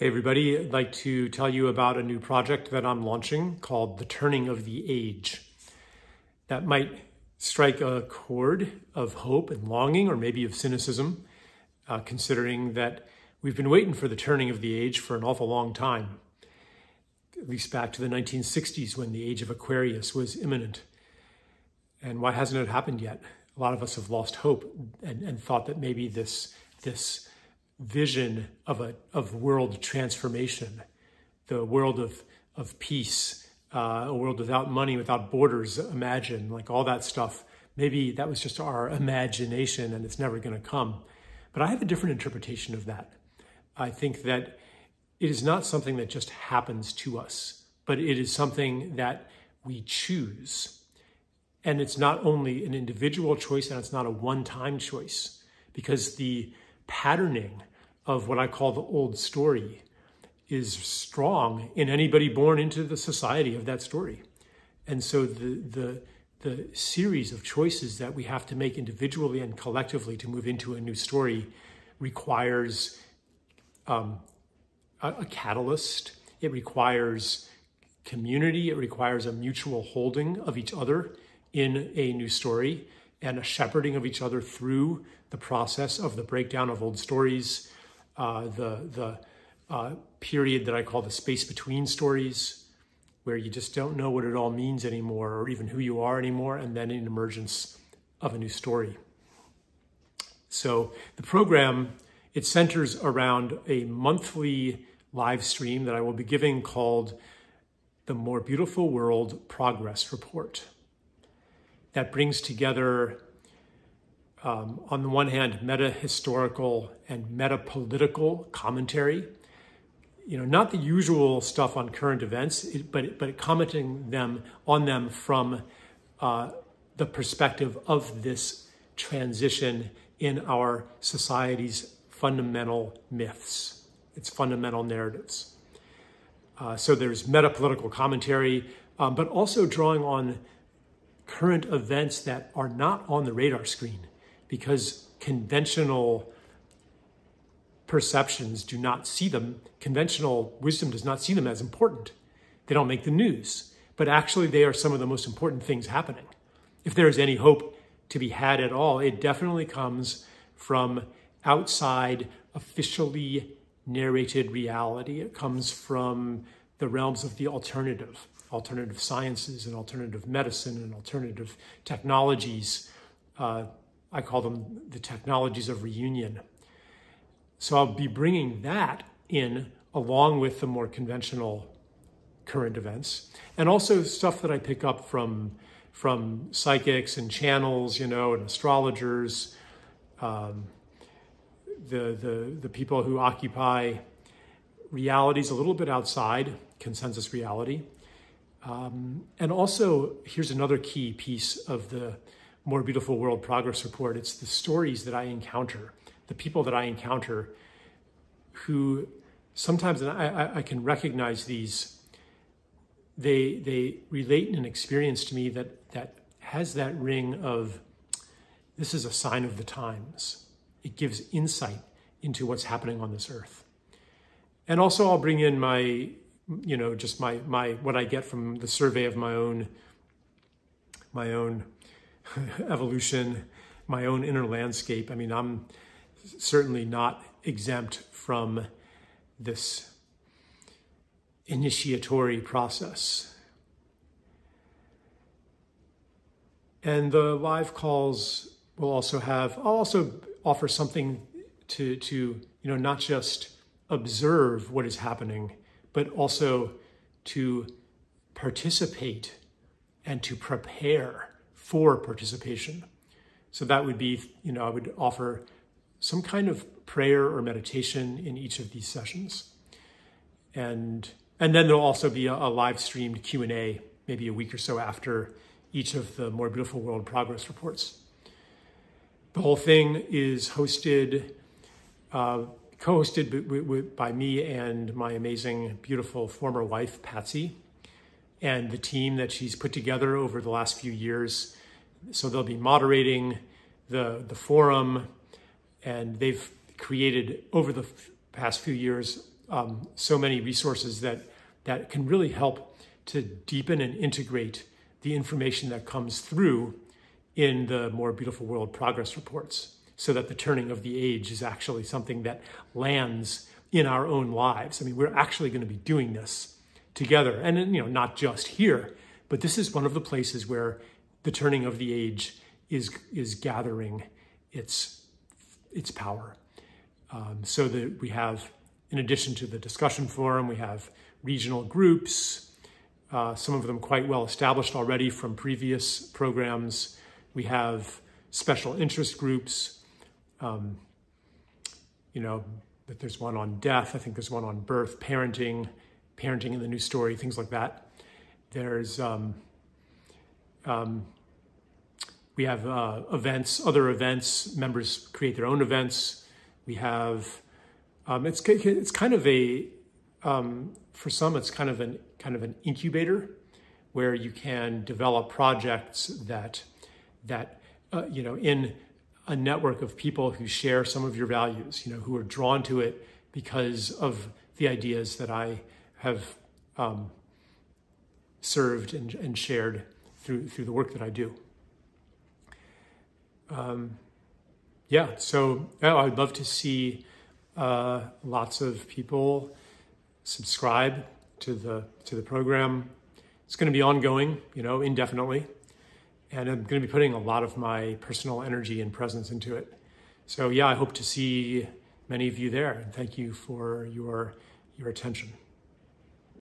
Hey everybody, I'd like to tell you about a new project that I'm launching called The Turning of the Age. That might strike a chord of hope and longing, or maybe of cynicism, uh, considering that we've been waiting for the turning of the age for an awful long time, at least back to the 1960s when the age of Aquarius was imminent. And why hasn't it happened yet? A lot of us have lost hope and, and thought that maybe this, this vision of a of world transformation, the world of of peace, uh, a world without money, without borders. Imagine like all that stuff. Maybe that was just our imagination, and it's never going to come. But I have a different interpretation of that. I think that it is not something that just happens to us, but it is something that we choose. And it's not only an individual choice and it's not a one time choice because the patterning of what I call the old story is strong in anybody born into the society of that story. And so the, the, the series of choices that we have to make individually and collectively to move into a new story requires um, a, a catalyst. It requires community. It requires a mutual holding of each other in a new story and a shepherding of each other through the process of the breakdown of old stories, uh, the, the uh, period that I call the space between stories, where you just don't know what it all means anymore or even who you are anymore, and then an emergence of a new story. So the program, it centers around a monthly live stream that I will be giving called the More Beautiful World Progress Report that brings together, um, on the one hand, meta historical and meta political commentary. You know, not the usual stuff on current events, but but commenting them on them from uh, the perspective of this transition in our society's fundamental myths, its fundamental narratives. Uh, so there's meta political commentary, um, but also drawing on current events that are not on the radar screen because conventional perceptions do not see them. Conventional wisdom does not see them as important. They don't make the news, but actually, they are some of the most important things happening. If there is any hope to be had at all, it definitely comes from outside officially narrated reality. It comes from the realms of the alternative alternative sciences and alternative medicine and alternative technologies. Uh, I call them the technologies of reunion. So I'll be bringing that in along with the more conventional current events and also stuff that I pick up from from psychics and channels, you know, and astrologers, um, the, the, the people who occupy realities a little bit outside consensus reality. Um, and also, here's another key piece of the More Beautiful World Progress Report it's the stories that I encounter, the people that I encounter who sometimes, and I, I can recognize these, they, they relate an experience to me that, that has that ring of this is a sign of the times. It gives insight into what's happening on this earth. And also, I'll bring in my you know, just my my what I get from the survey of my own my own evolution, my own inner landscape. I mean, I'm certainly not exempt from this initiatory process. And the live calls will also have, I'll also offer something to, to you know, not just observe what is happening, but also to participate and to prepare for participation. So that would be, you know, I would offer some kind of prayer or meditation in each of these sessions. And and then there'll also be a, a live streamed Q&A maybe a week or so after each of the More Beautiful World progress reports. The whole thing is hosted uh, co-hosted by me and my amazing, beautiful former wife, Patsy, and the team that she's put together over the last few years. So they'll be moderating the, the forum, and they've created over the past few years um, so many resources that that can really help to deepen and integrate the information that comes through in the more beautiful world progress reports so that the turning of the age is actually something that lands in our own lives. I mean, we're actually going to be doing this together and you know not just here, but this is one of the places where the turning of the age is is gathering its its power. Um, so that we have, in addition to the discussion forum, we have regional groups, uh, some of them quite well established already from previous programs. We have special interest groups. Um, you know, that there's one on death. I think there's one on birth, parenting, parenting in the new story, things like that. There's um, um, we have uh, events, other events. Members create their own events. We have um, it's it's kind of a um, for some it's kind of an kind of an incubator where you can develop projects that that uh, you know in a network of people who share some of your values, you know, who are drawn to it because of the ideas that I have um, served and, and shared through through the work that I do. Um, yeah, so I'd love to see uh, lots of people subscribe to the to the program. It's going to be ongoing, you know, indefinitely, and I'm going to be putting a lot of my personal energy and presence into it. So yeah, I hope to see many of you there, and thank you for your your attention.